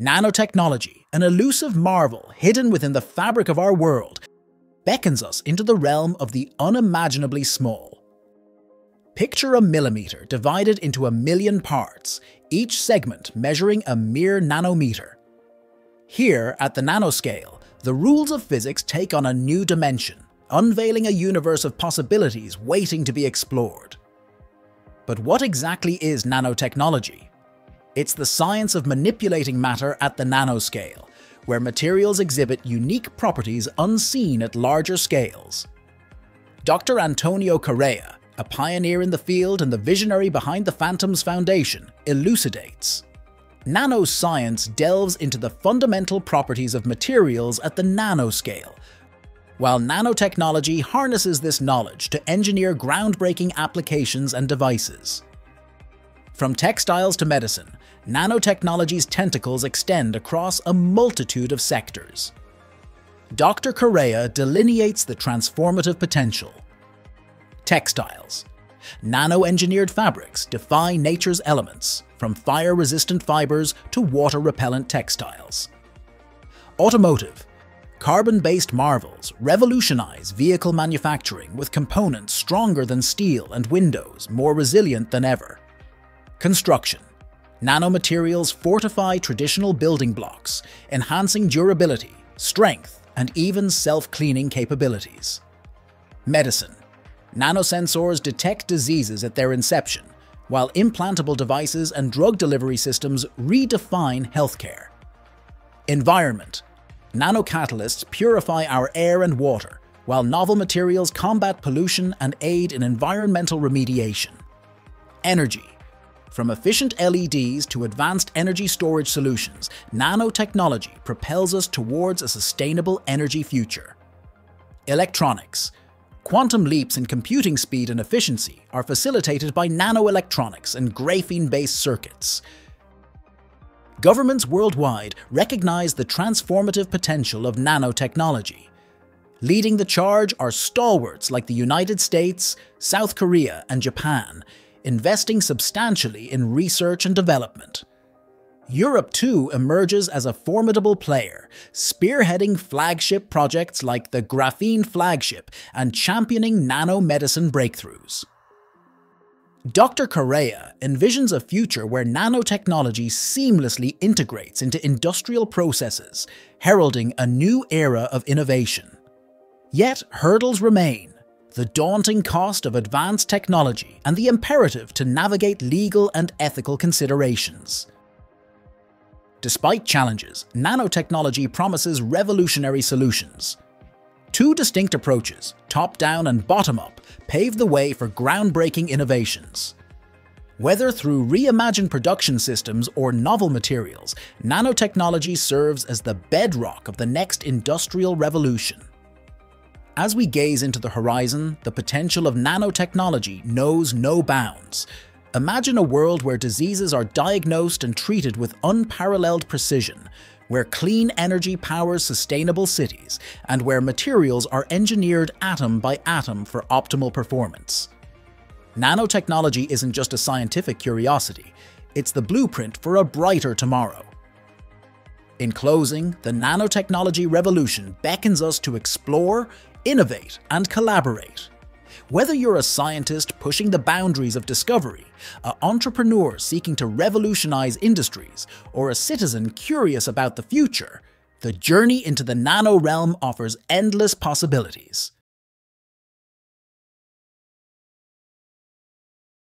Nanotechnology, an elusive marvel hidden within the fabric of our world, beckons us into the realm of the unimaginably small. Picture a millimeter divided into a million parts, each segment measuring a mere nanometer. Here, at the nanoscale, the rules of physics take on a new dimension, unveiling a universe of possibilities waiting to be explored. But what exactly is nanotechnology? It's the science of manipulating matter at the nanoscale, where materials exhibit unique properties unseen at larger scales. Dr. Antonio Correia, a pioneer in the field and the visionary behind the Phantoms Foundation, elucidates. Nanoscience delves into the fundamental properties of materials at the nanoscale, while nanotechnology harnesses this knowledge to engineer groundbreaking applications and devices. From textiles to medicine, nanotechnology's tentacles extend across a multitude of sectors. Dr. Correia delineates the transformative potential. Textiles. Nano-engineered fabrics defy nature's elements, from fire-resistant fibers to water-repellent textiles. Automotive. Carbon-based marvels revolutionize vehicle manufacturing with components stronger than steel and windows more resilient than ever. Construction. Nanomaterials fortify traditional building blocks, enhancing durability, strength, and even self-cleaning capabilities. Medicine. Nanosensors detect diseases at their inception, while implantable devices and drug delivery systems redefine healthcare. Environment. Nanocatalysts purify our air and water, while novel materials combat pollution and aid in environmental remediation. Energy. From efficient LEDs to advanced energy storage solutions, nanotechnology propels us towards a sustainable energy future. Electronics. Quantum leaps in computing speed and efficiency are facilitated by nanoelectronics and graphene-based circuits. Governments worldwide recognize the transformative potential of nanotechnology. Leading the charge are stalwarts like the United States, South Korea, and Japan, investing substantially in research and development. Europe too emerges as a formidable player, spearheading flagship projects like the Graphene Flagship and championing nanomedicine breakthroughs. Dr. Correia envisions a future where nanotechnology seamlessly integrates into industrial processes, heralding a new era of innovation. Yet hurdles remain, the daunting cost of advanced technology, and the imperative to navigate legal and ethical considerations. Despite challenges, nanotechnology promises revolutionary solutions. Two distinct approaches, top-down and bottom-up, pave the way for groundbreaking innovations. Whether through reimagined production systems or novel materials, nanotechnology serves as the bedrock of the next industrial revolution. As we gaze into the horizon, the potential of nanotechnology knows no bounds. Imagine a world where diseases are diagnosed and treated with unparalleled precision, where clean energy powers sustainable cities, and where materials are engineered atom by atom for optimal performance. Nanotechnology isn't just a scientific curiosity, it's the blueprint for a brighter tomorrow. In closing, the nanotechnology revolution beckons us to explore, innovate, and collaborate. Whether you're a scientist pushing the boundaries of discovery, an entrepreneur seeking to revolutionize industries, or a citizen curious about the future, the journey into the nano realm offers endless possibilities.